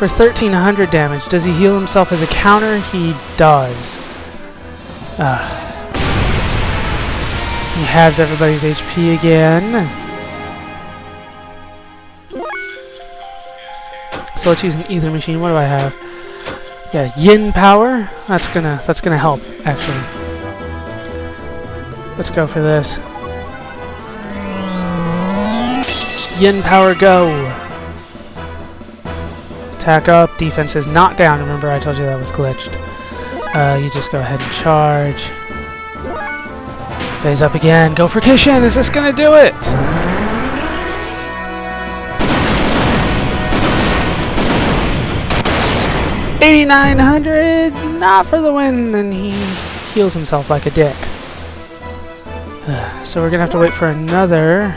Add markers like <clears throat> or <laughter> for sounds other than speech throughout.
for 1300 damage. Does he heal himself as a counter? He does. Uh, he halves everybody's HP again. So let's use an ether machine. What do I have? Yeah, yin power. That's gonna that's gonna help actually. Let's go for this. Yin power go. Attack up. Defense is not down. Remember I told you that was glitched. Uh, you just go ahead and charge. Phase up again. Go for Kishin. Is this gonna do it? 8900 not for the win and he heals himself like a dick <sighs> so we're gonna have to wait for another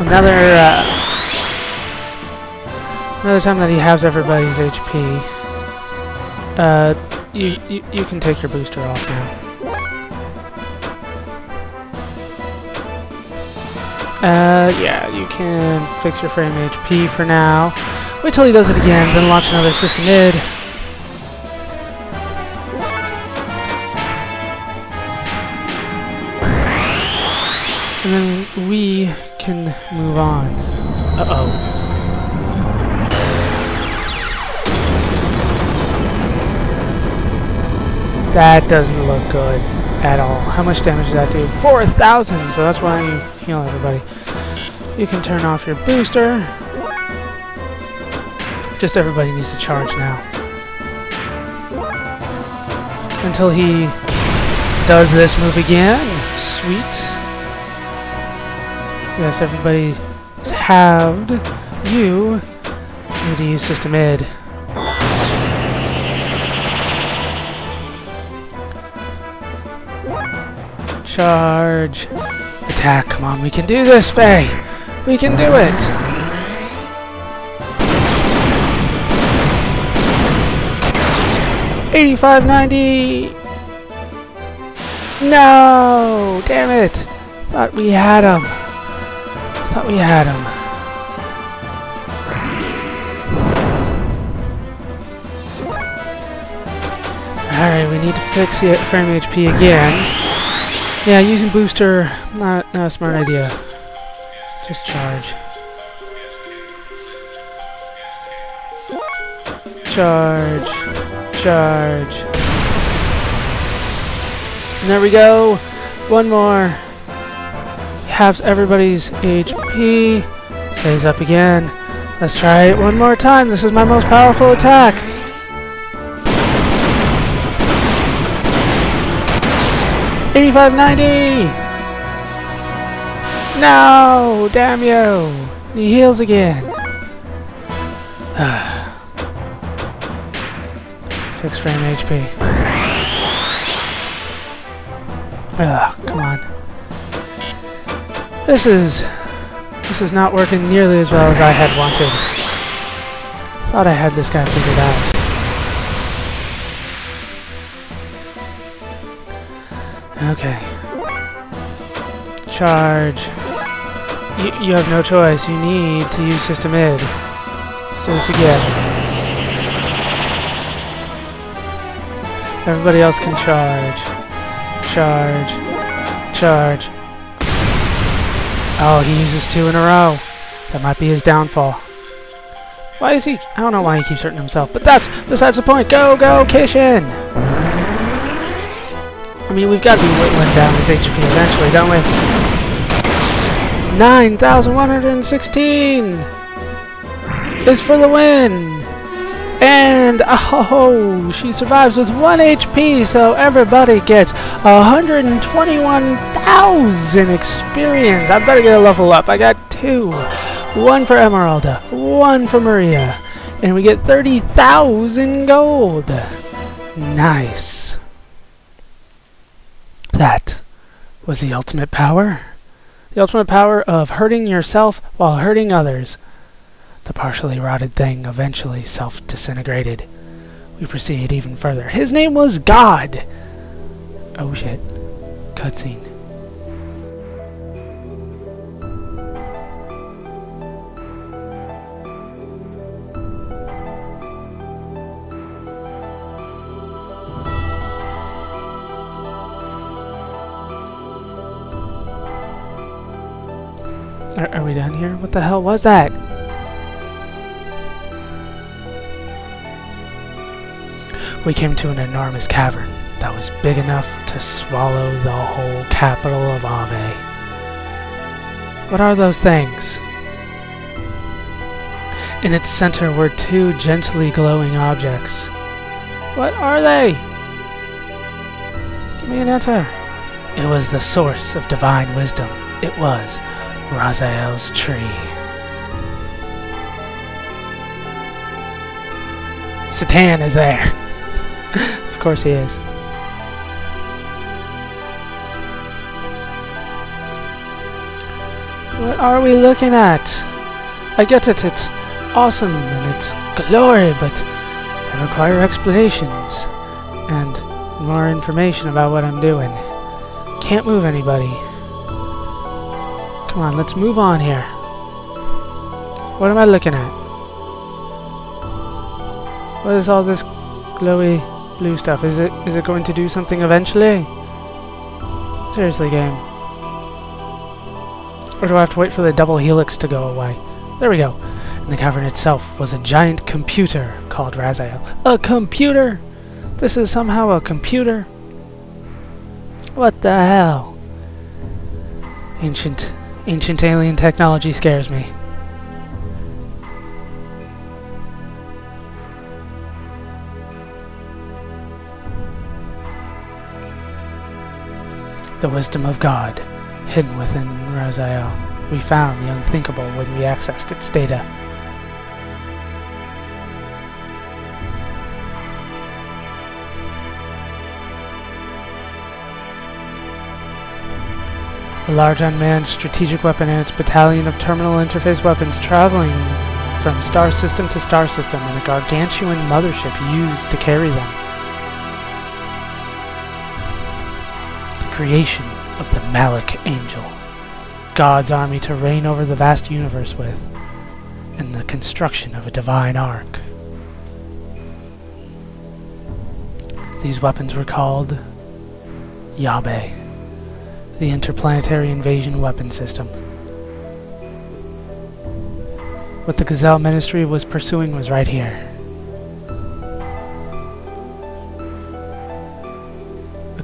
another uh, another time that he has everybody's HP uh, you, you, you can take your booster off now Uh, yeah, you can fix your frame HP for now. Wait till he does it again, then launch another system mid. Can move on. Uh-oh. That doesn't look good at all. How much damage does that do? 4,000! So that's why you heal everybody. You can turn off your booster. Just everybody needs to charge now. Until he does this move again. Sweet. Yes, everybody is halved. You need to use System Id. Charge. Attack. Come on, we can do this, Fei. We can do it. Eighty-five ninety. No! Damn it! Thought we had him. Thought we had him. Alright, we need to fix the frame HP again. Yeah, using booster, not, not a smart idea. Just charge. Charge. Charge. And there we go. One more. Halves everybody's HP. Phase up again. Let's try it one more time. This is my most powerful attack. 8590! No! Damn you! He heals again. <sighs> Fix frame HP. Ugh, come on. This is... This is not working nearly as well as I had wanted. Thought I had this guy figured out. Okay. Charge. Y you have no choice. You need to use System Id. Let's do this again. Everybody else can charge. Charge. Charge. Oh, he uses two in a row. That might be his downfall. Why is he... I don't know why he keeps hurting himself, but that's besides the point. Go, go, Kishin! I mean, we've got to be whittling down his HP eventually, don't we? 9,116 is for the win! And, oh, she survives with 1 HP, so everybody gets 121,000 experience. I better get a level up. I got two. One for Emeralda, one for Maria. And we get 30,000 gold. Nice. That was the ultimate power. The ultimate power of hurting yourself while hurting others. The partially rotted thing eventually self-disintegrated. We proceed even further. His name was God! Oh shit. Cutscene. Are, are we done here? What the hell was that? We came to an enormous cavern that was big enough to swallow the whole capital of Ave. What are those things? In its center were two gently glowing objects. What are they? Give me an answer. It was the source of divine wisdom. It was Razael's tree. Satan is there. Of course he is. What are we looking at? I get it, it's awesome and it's glory, but I require explanations and more information about what I'm doing. Can't move anybody. Come on, let's move on here. What am I looking at? What is all this glowy blue stuff? Is it is it going to do something eventually? Seriously, game. Or do I have to wait for the double helix to go away? There we go. In the cavern itself was a giant computer called Razael. A computer? This is somehow a computer? What the hell? Ancient, ancient alien technology scares me. The wisdom of God, hidden within Razael. We found the unthinkable when we accessed its data. A large unmanned strategic weapon and its battalion of terminal interface weapons traveling from star system to star system and a gargantuan mothership used to carry them. Creation of the Malik Angel, God's army to reign over the vast universe with, and the construction of a divine ark. These weapons were called Yabeh the Interplanetary Invasion Weapon System. What the Gazel Ministry was pursuing was right here.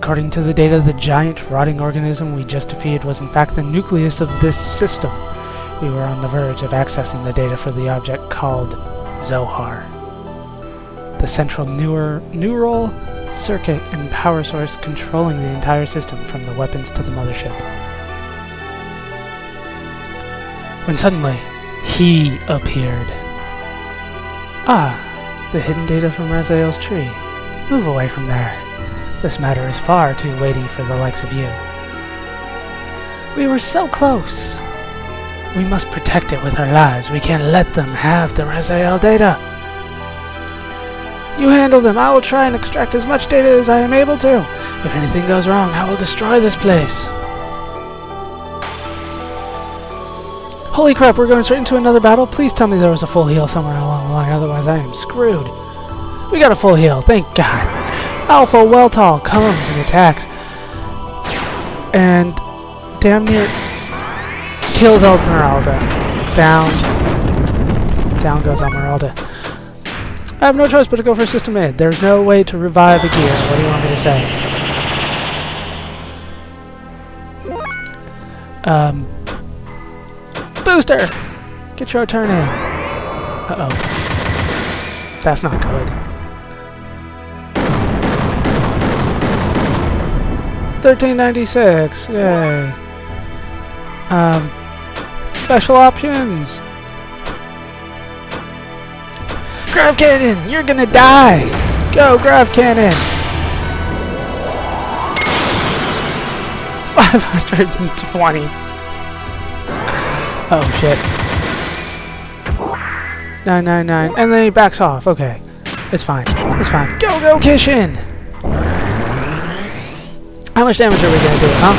According to the data, the giant rotting organism we just defeated was in fact the nucleus of this system. We were on the verge of accessing the data for the object called Zohar. The central newer, neural circuit and power source controlling the entire system from the weapons to the mothership. When suddenly, he appeared. Ah, the hidden data from Razael's tree. Move away from there. This matter is far too weighty for the likes of you. We were so close. We must protect it with our lives. We can't let them have the Razael data. You handle them. I will try and extract as much data as I am able to. If anything goes wrong, I will destroy this place. Holy crap, we're going straight into another battle? Please tell me there was a full heal somewhere along the line, otherwise I am screwed. We got a full heal, thank God. Alpha Weltall comes and attacks. And damn near kills Esmeralda. Down. Down goes Esmeralda. I have no choice but to go for system aid. There's no way to revive a gear. What do you want me to say? Um, booster! Get your turn in. Uh-oh. That's not good. Thirteen ninety six. Yay. Um, special options. Grav Cannon! You're gonna die! Go, Grav Cannon! 520. Oh, shit. 999. And then he backs off. Okay. It's fine. It's fine. Go, go, Kishin! How much damage are we gonna do, huh?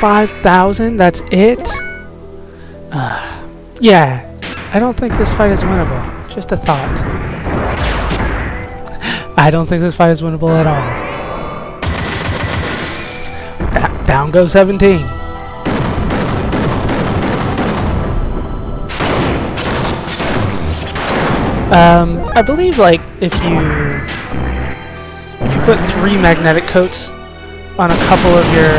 5,000? That's it? Uh. Yeah, I don't think this fight is winnable. Just a thought. I don't think this fight is winnable at all. That Down goes 17. Um, I believe, like, if you if you put three magnetic coats on a couple of your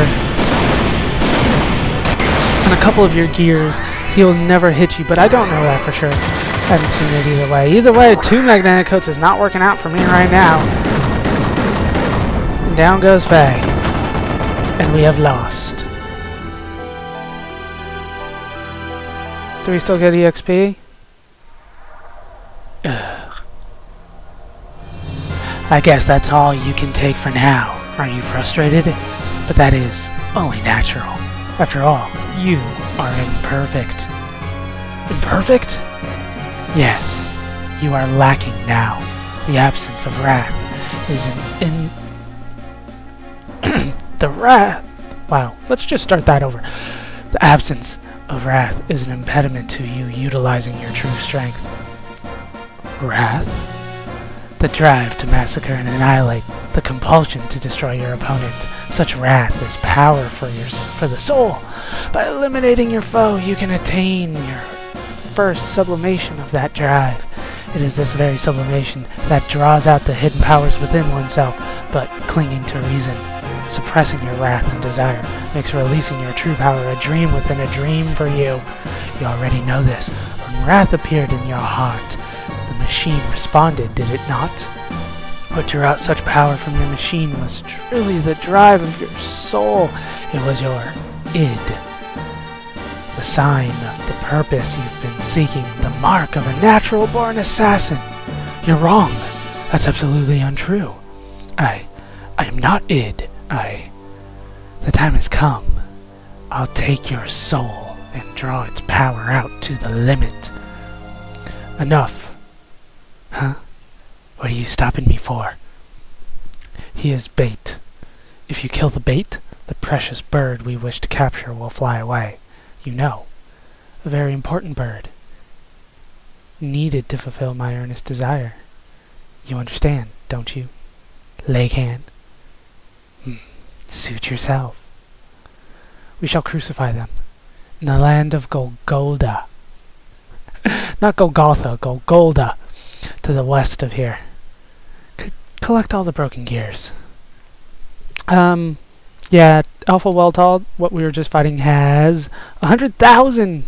on a couple of your gears, he'll never hit you. But I don't know that for sure. I haven't seen it either way. Either way, two magnetic coats is not working out for me right now. Down goes Fei, and we have lost. Do we still get EXP? Ugh. I guess that's all you can take for now. Are you frustrated? But that is only natural. After all, you are imperfect. Imperfect? Yes, you are lacking now. The absence of wrath is in... in <clears throat> the wrath... Wow, let's just start that over. The absence of wrath is an impediment to you utilizing your true strength. Wrath? The drive to massacre and annihilate, the compulsion to destroy your opponent. Such wrath is power for your for the soul. By eliminating your foe, you can attain your first sublimation of that drive. It is this very sublimation that draws out the hidden powers within oneself, but clinging to reason. Suppressing your wrath and desire makes releasing your true power a dream within a dream for you. You already know this. When wrath appeared in your heart, the machine responded, did it not? What drew out such power from your machine was truly the drive of your soul. It was your id. The sign of the purpose you've been seeking, the mark of a natural-born assassin. You're wrong. That's absolutely untrue. I... I am not id. I... The time has come. I'll take your soul and draw its power out to the limit. Enough. What are you stopping me for? He is bait. If you kill the bait, the precious bird we wish to capture will fly away. You know. A very important bird. Needed to fulfill my earnest desire. You understand, don't you? Lacan. Hmm. Suit yourself. We shall crucify them in the land of Golgoda. <laughs> Not Golgotha, Golgoda, to the west of here. Collect all the broken gears. Um, yeah, Alpha Weltall, what we were just fighting, has 100,000